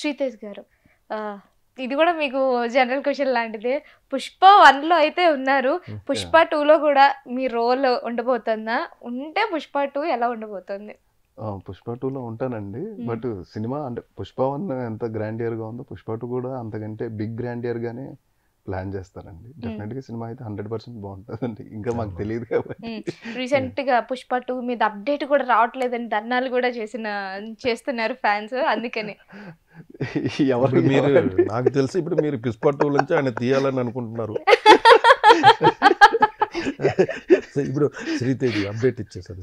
శ్రీతేజ్ గారు. ఇది కూడా మీకు జనరల్ క్వశ్చన్ లాంటిదే. పుష్ప వన్లో అయితే ఉన్నారు. పుష్ప టూ లో కూడా మీ రోల్ ఉండబోతుందా? ఉంటే పుష్ప టూ ఎలా ఉండబోతుంది? పుష్ప టూలో ఉంటానండి. బట్ సినిమా అంటే పుష్ప వన్ ఎంత గ్రాండియర్గా ఉందో పుష్ప టూ కూడా అంతకంటే బిగ్ గ్రాండియర్ గానే ప్లాన్ చేస్తారండి. డెఫినెట్గా సినిమా అయితే హండ్రెడ్ పర్సెంట్ బాగుంటుందండి. ఇంకా మాకు తెలియదు కాబట్టి. రీసెంట్గా పుష్ప టూ మీద అప్డేట్ కూడా రావట్లేదని దన్నాలు కూడా చేసిన చేస్తున్నారు ఫ్యాన్స్ అందుకని. ఎవరు మీరు నాకు తెలిసి ఇప్పుడు మీరు పిస్పట్టు నుంచి ఆయన తీయాలని అనుకుంటున్నారు. ఇప్పుడు శ్రీతేజి అప్డేట్ ఇచ్చేసారు.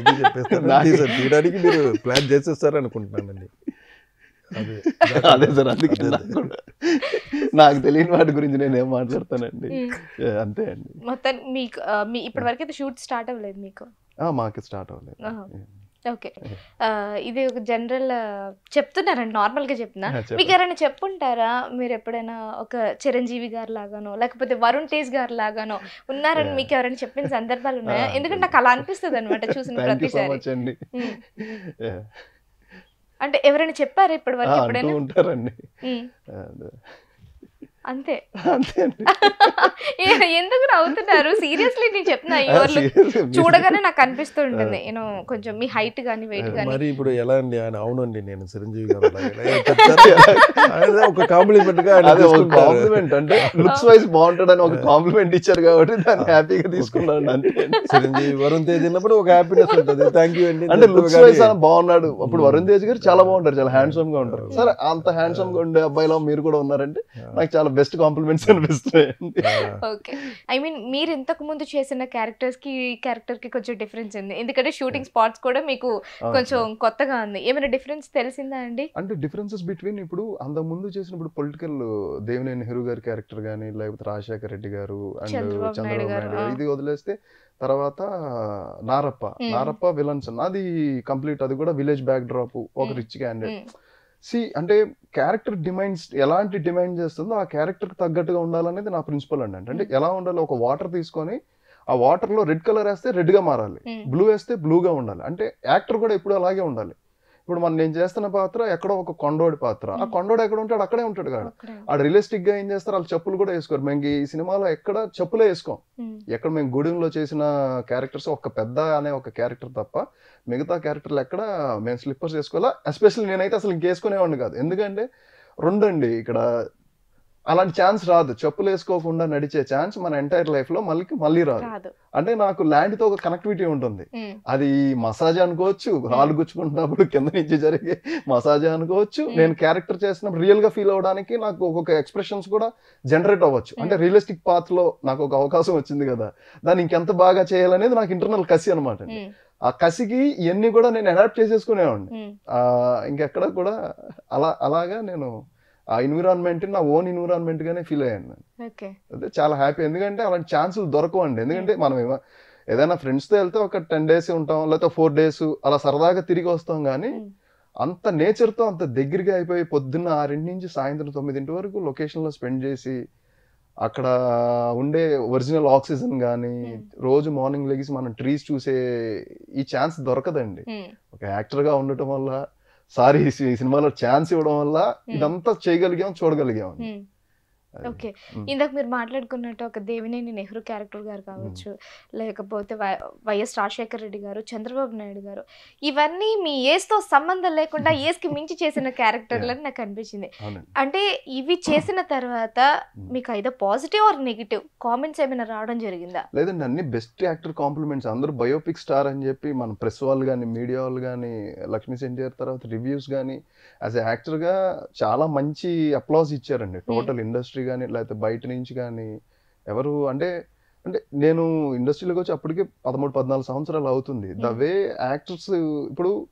ఇది చెప్పేస్తారు. తీయడానికి మీరు ప్లాన్ చేసేస్తారు అనుకుంటున్నానండి. అదే అదే సార్ అందుకే అదే. నాకు తెలియని వాటి గురించి నేను ఏం మాట్లాడతానండి. అంతే అండి. మొత్తం మీకు మీ ఇప్పటి వరకు అయితే షూట్ స్టార్ట్ అవ్వలేదు మీకు? ఆ, మాకు స్టార్ట్ అవ్వలేదు. ఓకే. ఇది ఒక జనరల్ చెప్తున్నారండి నార్మల్గా చెప్తున్నా. మీకు ఎవరైనా చెప్పుంటారా? మీరు ఎప్పుడైనా ఒక చిరంజీవి గారు లాగానో లేకపోతే వరుణ్ తేజ్ గారు లాగానో ఉన్నారని. మీకు ఎవరైనా చెప్పిన సందర్భాలు ఉన్నాయా? ఎందుకంటే నాకు అలా అనిపిస్తుంది అనమాట చూసిన ప్రతిసారి. అంటే ఎవరైనా చెప్పారా ఇప్పటి వరకు ఎప్పుడైనా? ఉంటారండి. అంతే. అంతే ఎందుకు నవ్వుతున్నారు? సీరియస్లీ నేను చెప్తున్నా seriously, చూడగానే నాకు అనిపిస్తూ ఉంటుంది. నేను కొంచెం మీ హైట్ కానీ వెయిట్ కానీ మరి ఇప్పుడు ఎలా అండి? ఆయన అవునండి నేను చిరంజీవి గారు ఒక కాంప్లిమెంట్గా. కాంప్లిమెంట్ అంటే లుక్స్ వైజ్ బాగుంటాడని ఒక కాంప్లిమెంట్ ఇచ్చారు కాబట్టి దాన్ని హ్యాపీగా తీసుకున్నాను అంతే. చిరంజీవి వరుణ్ తేజ్ ఉన్నప్పుడు ఒక హ్యాపీనెస్ ఉంటుంది. థ్యాంక్ యూ అండి. అంటే లుక్స్ వైజ్ అని బాగున్నాడు. అప్పుడు వరుణ్ తేజ్ గారు చాలా బాగుంటారు చాలా హ్యాండ్సమ్గా ఉంటారు. సరే అంత హ్యాండ్సమ్గా ఉండే అబ్బాయిలో మీరు కూడా ఉన్నారంటే నాకు చాలా బెస్ట్ కాంప్లిమెంట్స్ అనిపిస్తాయి ఓకే. ఐ మీన్ మీరు ఇంతకు ముందు చేసిన క్యారెక్టర్స్కి ఈ క్యారెక్టర్కి కొంచెం డిఫరెన్స్ ఉంది. ఎందుకంటే షూటింగ్ స్పాట్స్ కూడా మీకు కొంచెం కొత్తగా ఉంది. ఏమైనా డిఫరెన్స్ తెలిసిందా అండి? అంటే డిఫరెన్సెస్ బిట్వీన్ ఇప్పుడు అంత ముందు చేసినప్పుడు పొలిటికల్ దేవినేని నెహ్రూ గారి క్యారెక్టర్ కానీ లేకపోతే రాజశేఖర రెడ్డి గారు అండ్ చంద్రబాబు నాయుడు. ఇది వదిలేస్తే తర్వాత నారప్ప. Hmm. నారప్ప విలన్స్. అది కంప్లీట్. అది కూడా విలేజ్ బ్యాక్ డ్రాప్ ఒక Hmm. Rich candidate. ఉమ్, సి అంటే క్యారెక్టర్ డిమైండ్స్ ఎలాంటి డిమైండ్ చేస్తుందో ఆ క్యారెక్టర్ తగ్గట్టుగా ఉండాలనేది నా ప్రిన్సిపల్ అండి. అంటే ఎలా ఉండాలి ఒక వాటర్ తీసుకొని ఆ వాటర్లో రెడ్ కలర్ వేస్తే రెడ్గా మారాలి. బ్లూ వేస్తే బ్లూగా ఉండాలి. అంటే యాక్టర్ కూడా ఎప్పుడు అలాగే ఉండాలి. ఇప్పుడు మనం నేను చేస్తున్న పాత్ర ఎక్కడో ఒక కొండోడి పాత్ర. ఆ. కొండోడు ఎక్కడ ఉంటాడు అక్కడే ఉంటాడు కాదు. ఆ రియలిస్టిక్గా ఏం చేస్తారు? వాళ్ళు చెప్పులు కూడా వేసుకోరు. మేము ఈ సినిమాలో ఎక్కడ చెప్పులే వేసుకోం. ఎక్కడ మేము గూడెంలో చేసిన క్యారెక్టర్స్ ఒక పెద్ద అనే ఒక క్యారెక్టర్ తప్ప మిగతా క్యారెక్టర్లు ఎక్కడ మేము స్లిప్పర్స్ వేసుకోవాలా? ఎస్పెషల్లీ నేనైతే అసలు ఇంకేసుకునేవాడిని కాదు. ఎందుకంటే రెండండి ఇక్కడ అలాంటి ఛాన్స్ రాదు. చెప్పులు వేసుకోకుండా నడిచే ఛాన్స్ మన ఎంటైర్ లైఫ్లో మళ్ళీ మళ్ళీ రాదు. అంటే నాకు ల్యాండ్తో ఒక కనెక్టివిటీ ఉంటుంది. అది మసాజ్ అనుకోవచ్చు హాలు గుచ్చుకుంటున్నప్పుడు కింద నుంచి జరిగే మసాజ్ అనుకోవచ్చు. నేను క్యారెక్టర్ చేసినప్పుడు రియల్గా ఫీల్ అవడానికి నాకు ఒక్కొక్క ఎక్స్ప్రెషన్స్ కూడా జనరేట్ అవ్వచ్చు. అంటే రియలిస్టిక్ పాత్లో నాకు ఒక అవకాశం వచ్చింది కదా. దాన్ని ఇంకెంత బాగా చేయాలనేది నాకు ఇంటర్నల్ కసి అనమాట ఆ కసికి ఇవన్నీ కూడా నేను అడాప్ట్ చేసేసుకునేవాడిని. ఇంకెక్కడ కూడా అలా అలాగా నేను ఆ ఎన్విరాన్మెంట్ నా ఓన్ ఎన్విరాన్మెంట్ గానే ఫీల్ అయ్యాను నేను. అదే చాలా హ్యాపీ ఎందుకంటే అలాంటి ఛాన్సులు దొరకవండి. ఎందుకంటే మనం ఏమ- ఏదైనా ఫ్రెండ్స్తో వెళ్తే ఒక టెన్ డేస్ ఉంటాం లేకపోతే ఫోర్ డేస్ అలా సరదాగా తిరిగి వస్తాం కానీ ఉమ్, అంత నేచర్తో అంత దగ్గరగా అయిపోయి పొద్దున్న ఆరింటి నుంచి సాయంత్రం తొమ్మిదింటి వరకు లొకేషన్లో స్పెండ్ చేసి అక్కడ ఉండే ఒరిజినల్ ఆక్సిజన్ కానీ Hmm. రోజు మార్నింగ్ లెగిసి మనం ట్రీస్ చూసే ఈ ఛాన్స్ దొరకదండి. ఉమ్, ఒక యాక్టర్గా ఉండటం వల్ల సారీ ఈ సినిమాలో ఛాన్స్ ఇవ్వడం వల్ల. ఇదంతా చేయగలిగాం చూడగలిగాం. ఓకే. ఇందాక మీరు మాట్లాడుకున్నట్టు ఒక దేవినేని నెహ్రూ క్యారెక్టర్ గారు కావచ్చు లేకపోతే వైఎస్ రాజశేఖర రెడ్డి గారు చంద్రబాబు నాయుడు గారు ఇవన్నీ మీ ఏజ్తో సంబంధం లేకుండా ఏజ్కి మించి చేసిన క్యారెక్టర్లని నాకు అనిపించింది. అంటే ఇవి చేసిన తర్వాత మీకు అయితే పాజిటివ్ ఆర్ నెగిటివ్ కామెంట్స్ ఏమైనా రావడం జరిగిందా? లేదండి అన్ని బెస్ట్ యాక్టర్ కాంప్లిమెంట్స్ అందరూ బయోపిక్ స్టార్ అని చెప్పి మన ప్రెస్ వాళ్ళు కానీ మీడియా వాళ్ళు కానీ లక్ష్మీ సెంటియర్ తర్వాత రివ్యూస్ కానీ యాజ్ ఎ యాక్టర్గా చాలా మంచి అప్లాజ్ ఇచ్చారండి. టోటల్ ఇండస్ట్రీ కానీ లేకపోతే బయట నుంచి కానీ ఎవరు అంటే అంటే నేను ఇండస్ట్రీలోకి వచ్చి అప్పటికే పదమూడు పద్నాలుగు సంవత్సరాలు అవుతుంది. The Hmm. వే యాక్టర్స్ ఇప్పుడు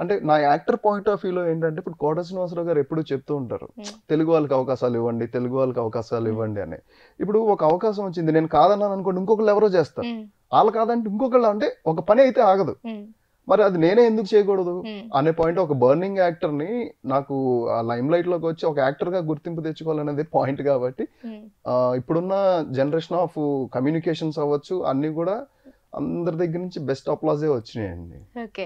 అంటే నా యాక్టర్ పాయింట్ ఆఫ్ వ్యూలో ఏంటంటే ఇప్పుడు కోట శ్రీనివాసరావు గారు ఎప్పుడు చెప్తూ ఉంటారు. Hmm. తెలుగు వాళ్ళకి అవకాశాలు ఇవ్వండి తెలుగు వాళ్ళకి అవకాశాలు ఇవ్వండి అని. ఇప్పుడు ఒక అవకాశం వచ్చింది నేను కాదన్నాను అనుకోండి ఇంకొకళ్ళు ఎవరో చేస్తారు. వాళ్ళు కాదంటే ఇంకొకళ్ళు అంటే ఒక పని అయితే ఆగదు. మరి అది నేనే ఎందుకు చేయకూడదు? అనే పాయింట్ ఒక బర్నింగ్ యాక్టర్ని నాకు ఆ లైమ్ లైట్లోకి వచ్చి ఒక యాక్టర్గా గుర్తింపు తెచ్చుకోవాలనేది పాయింట్ కాబట్టి ఇప్పుడున్న జనరేషన్ ఆఫ్ కమ్యూనికేషన్స్ అవ్వచ్చు అన్ని కూడా అందరి దగ్గర నుంచి బెస్ట్ అప్లాజే వచ్చినాయండి. ఓకే.